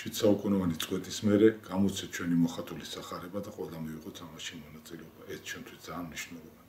7 წვეთის მერე გამოცეთ ჩვენი მოხატული სახარება და ყველა მივიღოთ ამაში მონაწილეობა. ეს ჩვენთვის ძალიან მნიშვნელოვანია.